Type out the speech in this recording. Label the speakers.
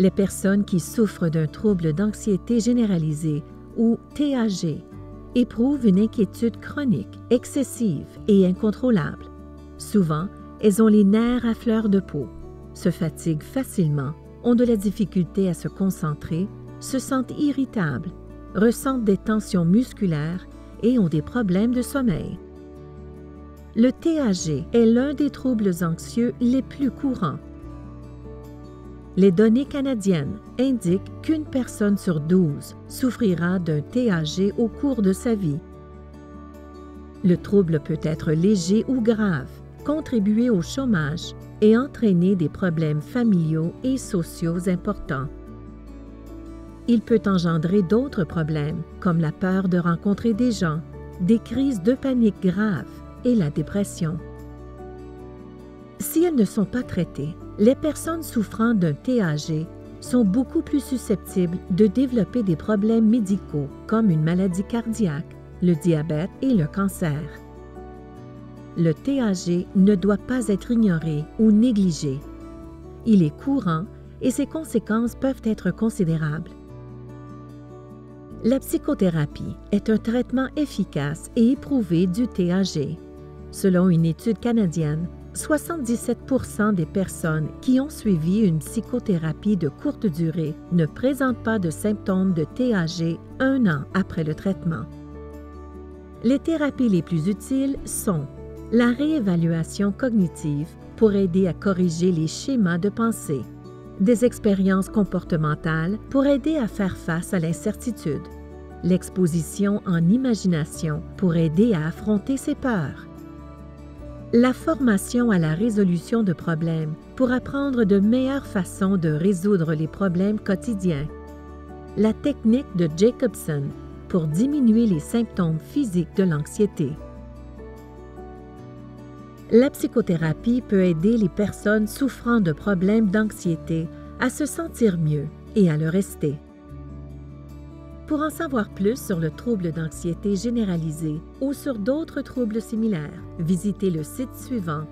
Speaker 1: Les personnes qui souffrent d'un trouble d'anxiété généralisée ou TAG éprouvent une inquiétude chronique, excessive et incontrôlable. Souvent, elles ont les nerfs à fleur de peau, se fatiguent facilement, ont de la difficulté à se concentrer, se sentent irritables, ressentent des tensions musculaires et ont des problèmes de sommeil. Le TAG est l'un des troubles anxieux les plus courants. Les données canadiennes indiquent qu'une personne sur 12 souffrira d'un TAG au cours de sa vie. Le trouble peut être léger ou grave, contribuer au chômage et entraîner des problèmes familiaux et sociaux importants. Il peut engendrer d'autres problèmes, comme la peur de rencontrer des gens, des crises de panique graves et la dépression. Si elles ne sont pas traitées, les personnes souffrant d'un TAG sont beaucoup plus susceptibles de développer des problèmes médicaux comme une maladie cardiaque, le diabète et le cancer. Le TAG ne doit pas être ignoré ou négligé. Il est courant et ses conséquences peuvent être considérables. La psychothérapie est un traitement efficace et éprouvé du TAG. Selon une étude canadienne, 77% des personnes qui ont suivi une psychothérapie de courte durée ne présentent pas de symptômes de TAG un an après le traitement. Les thérapies les plus utiles sont la réévaluation cognitive pour aider à corriger les schémas de pensée, des expériences comportementales pour aider à faire face à l'incertitude, l'exposition en imagination pour aider à affronter ses peurs, la formation à la résolution de problèmes pour apprendre de meilleures façons de résoudre les problèmes quotidiens, la technique de Jacobson pour diminuer les symptômes physiques de l'anxiété. La psychothérapie peut aider les personnes souffrant de problèmes d'anxiété à se sentir mieux et à le rester. Pour en savoir plus sur le trouble d'anxiété généralisée ou sur d'autres troubles similaires, visitez le site suivant